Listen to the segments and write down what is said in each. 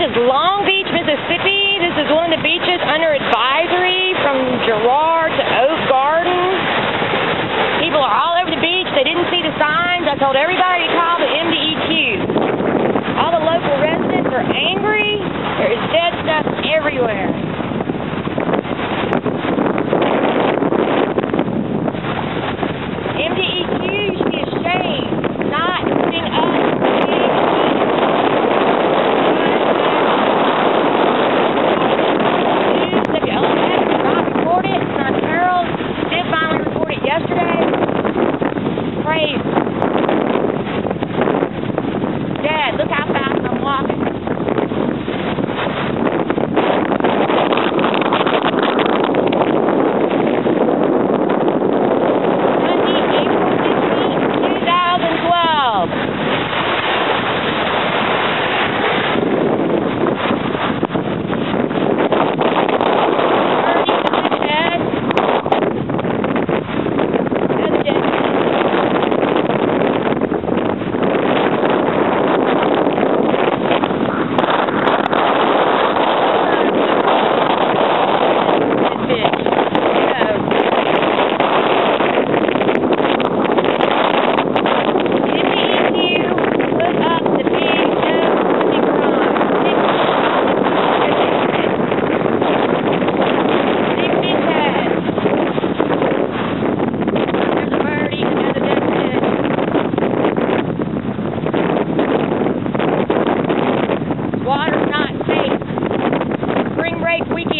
is Long Beach, Mississippi. This is one of the beaches under advisory from Girard to Oak Garden. People are all over the beach. They didn't see the signs. I told everybody to call the MDEQ. All the local residents are angry. There is dead stuff everywhere.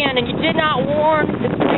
and you did not warn the